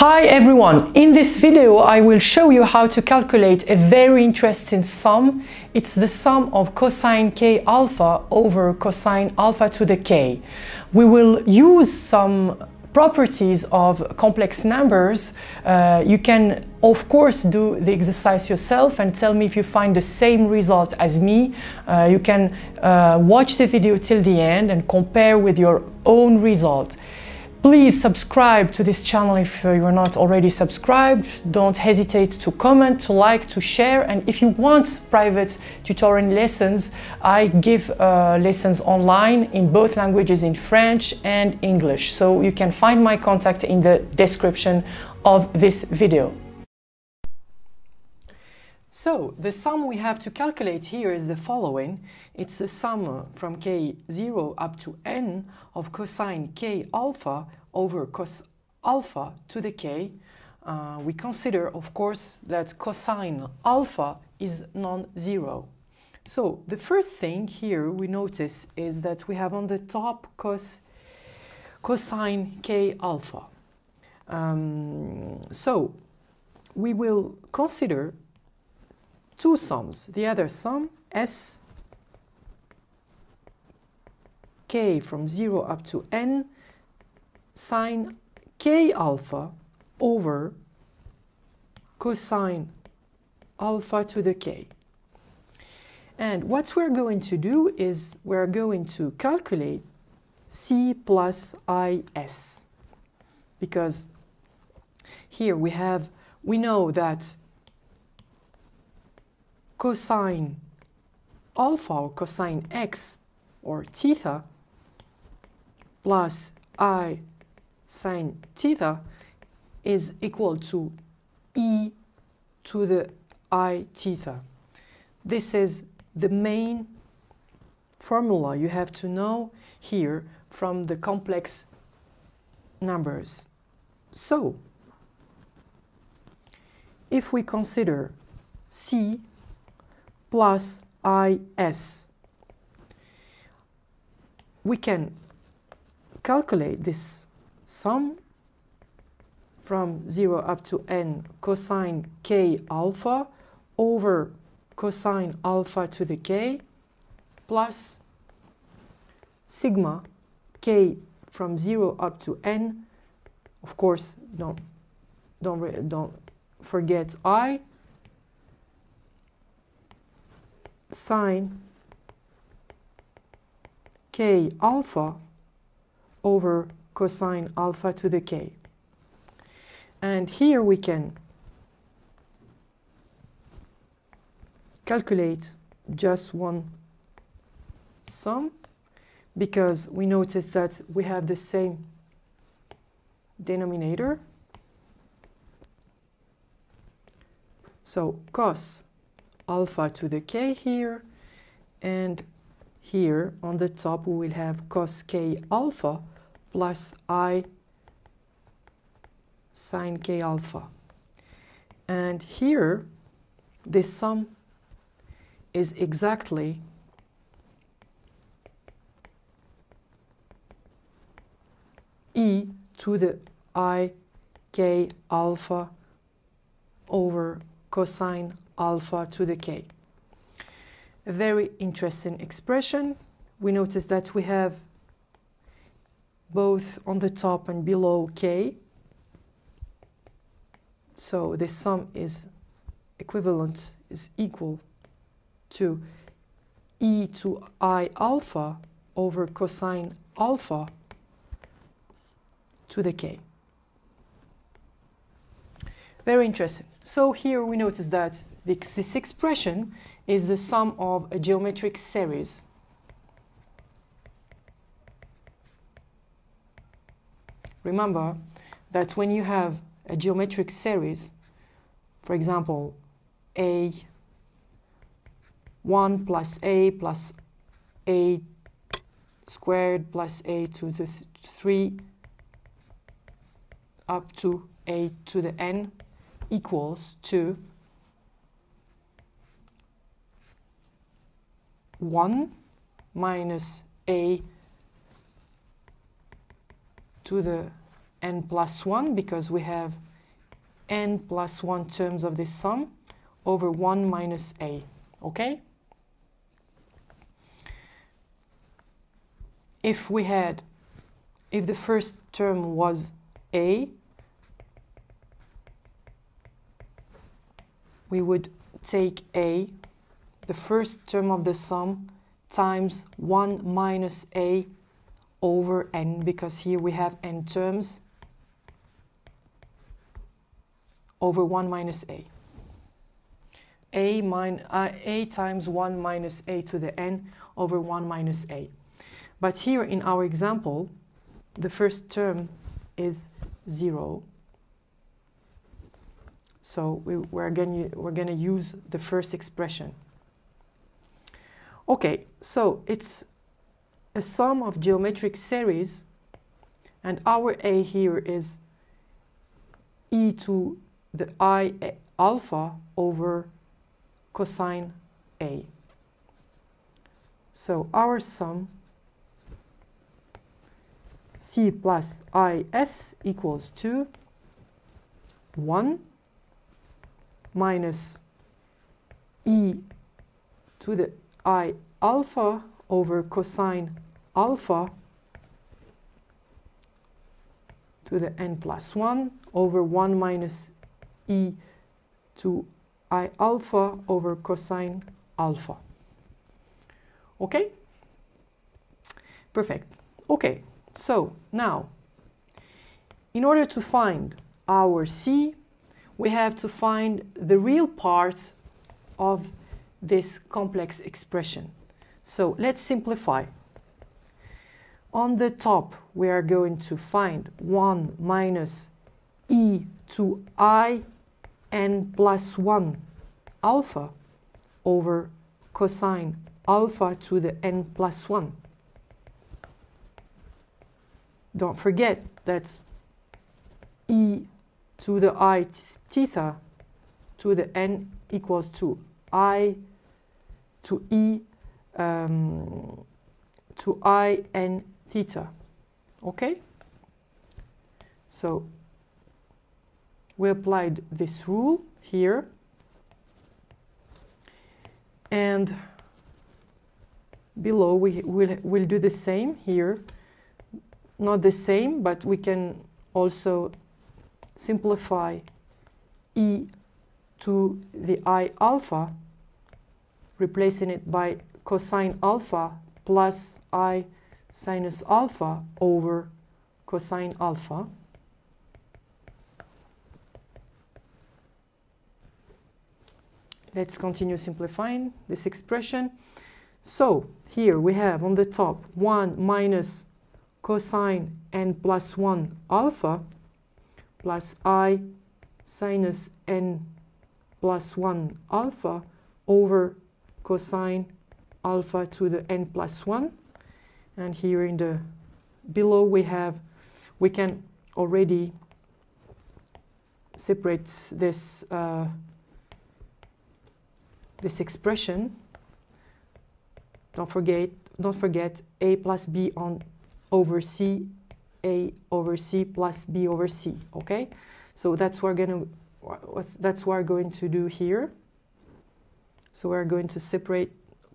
Hi everyone! In this video I will show you how to calculate a very interesting sum. It's the sum of cosine k alpha over cosine alpha to the k. We will use some properties of complex numbers. Uh, you can of course do the exercise yourself and tell me if you find the same result as me. Uh, you can uh, watch the video till the end and compare with your own result. Please subscribe to this channel if uh, you're not already subscribed. Don't hesitate to comment, to like, to share. And if you want private tutoring lessons, I give uh, lessons online in both languages, in French and English. So you can find my contact in the description of this video. So the sum we have to calculate here is the following. It's the sum from k0 up to n of cosine k alpha over cos alpha to the k. Uh, we consider, of course, that cosine alpha is non-zero. So the first thing here we notice is that we have on the top cos cosine k alpha. Um, so we will consider two sums. The other sum, S k from 0 up to n sine k alpha over cosine alpha to the k. And what we're going to do is we're going to calculate C plus IS because here we have, we know that cosine alpha or cosine x or theta plus i sine theta is equal to e to the i theta. This is the main formula you have to know here from the complex numbers. So, if we consider c plus is. We can calculate this sum from 0 up to n cosine k alpha over cosine alpha to the k plus sigma k from 0 up to n. Of course, don't, don't, don't forget i sine k alpha over cosine alpha to the k. And here we can calculate just one sum because we notice that we have the same denominator. So cos alpha to the k here and here on the top we will have cos k alpha plus i sine k alpha. And here this sum is exactly e to the i k alpha over cosine alpha to the k. A very interesting expression. We notice that we have both on the top and below k. So the sum is equivalent, is equal to e to i alpha over cosine alpha to the k. Very interesting. So here we notice that this expression is the sum of a geometric series. Remember that when you have a geometric series, for example, a 1 plus a plus a squared plus a to the th 3 up to a to the n equals to 1 minus a to the n plus 1 because we have n plus 1 terms of this sum over 1 minus a. Okay? If we had, if the first term was a, we would take a, the first term of the sum, times 1 minus a over n, because here we have n terms, over 1 minus a. A, min, uh, a times 1 minus a to the n over 1 minus a. But here in our example, the first term is 0. So we, we're going we're going to use the first expression. Okay, so it's a sum of geometric series, and our a here is e to the i alpha over cosine a. So our sum c plus is equals to 1 minus e to the i alpha over cosine alpha to the n plus 1 over 1 minus e to i alpha over cosine alpha. Okay? Perfect. Okay, so now, in order to find our c, we have to find the real part of this complex expression. So let's simplify. On the top, we are going to find 1 minus e to i n plus 1 alpha over cosine alpha to the n plus 1. Don't forget that e to the i theta to the n equals to i to e um, to i n theta. Okay? So we applied this rule here and below we will will do the same here not the same but we can also simplify e to the i alpha replacing it by cosine alpha plus i sinus alpha over cosine alpha Let's continue simplifying this expression. So here we have on the top 1 minus cosine n plus 1 alpha plus i sinus n plus 1 alpha over cosine alpha to the n plus 1. And here in the below we have, we can already separate this uh, this expression, don't forget, don't forget a plus b on over c, a over c plus b over c, okay? So that's what we're gonna, that's what we're going to do here. So we're going to separate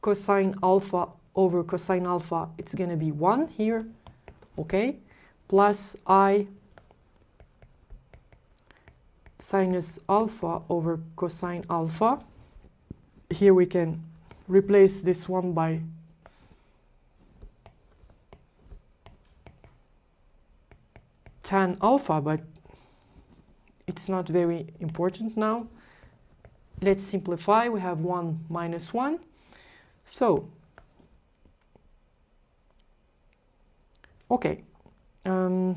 cosine alpha over cosine alpha, it's gonna be 1 here, okay? Plus i sinus alpha over cosine alpha here we can replace this one by tan alpha, but it's not very important now. Let's simplify. We have 1 minus 1. So, okay. Um,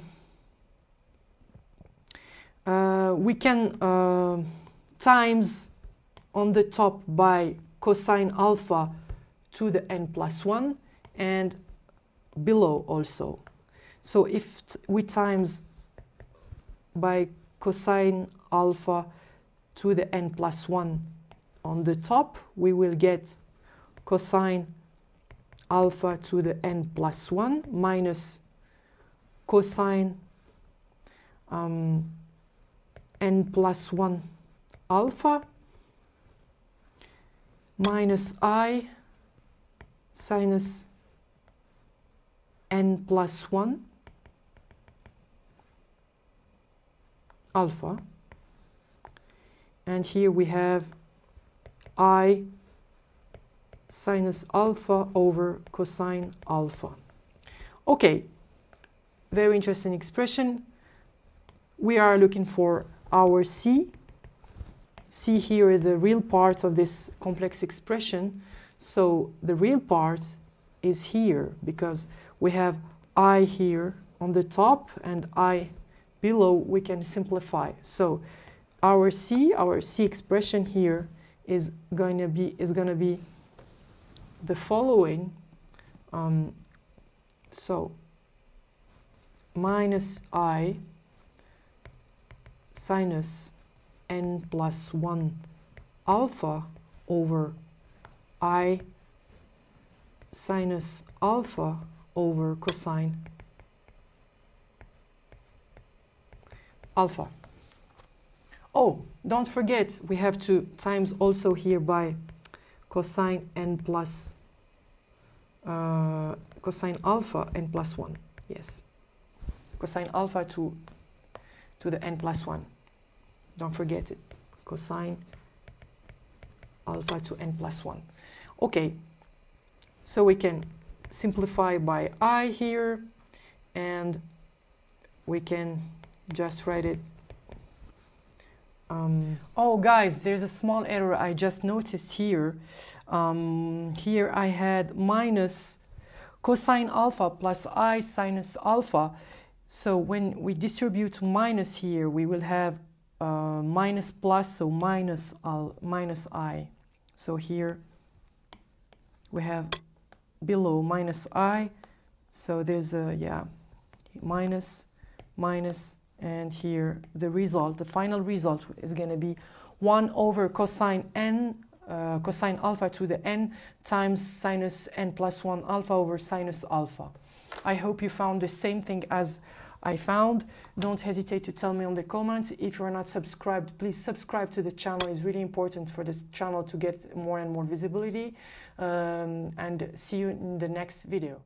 uh, we can uh, times on the top by cosine alpha to the n plus 1 and below also. So if we times by cosine alpha to the n plus 1 on the top, we will get cosine alpha to the n plus 1 minus cosine um, n plus 1 alpha minus i sinus n plus 1 alpha and here we have i sinus alpha over cosine alpha. Okay, very interesting expression. We are looking for our c. c here is the real part of this complex expression. So the real part is here because we have i here on the top and i below we can simplify. So our c, our c expression here is going to be is going to be the following. Um, so minus i sinus n plus 1 alpha over i sinus alpha over cosine alpha. Oh, don't forget, we have to times also here by cosine n plus uh, cosine alpha n plus 1. Yes. Cosine alpha to, to the n plus 1. Don't forget it. Cosine alpha to n plus 1. Okay. So we can simplify by i here and we can just write it um, oh guys there's a small error I just noticed here. Um, here I had minus cosine alpha plus i sinus alpha. So when we distribute minus here we will have uh, minus plus so minus, al minus i. So here we have below minus i. So there's a yeah minus minus and here the result, the final result is going to be 1 over cosine n, uh, cosine alpha to the n times sinus n plus 1 alpha over sinus alpha. I hope you found the same thing as I found. Don't hesitate to tell me on the comments. If you're not subscribed, please subscribe to the channel. It's really important for this channel to get more and more visibility. Um, and see you in the next video.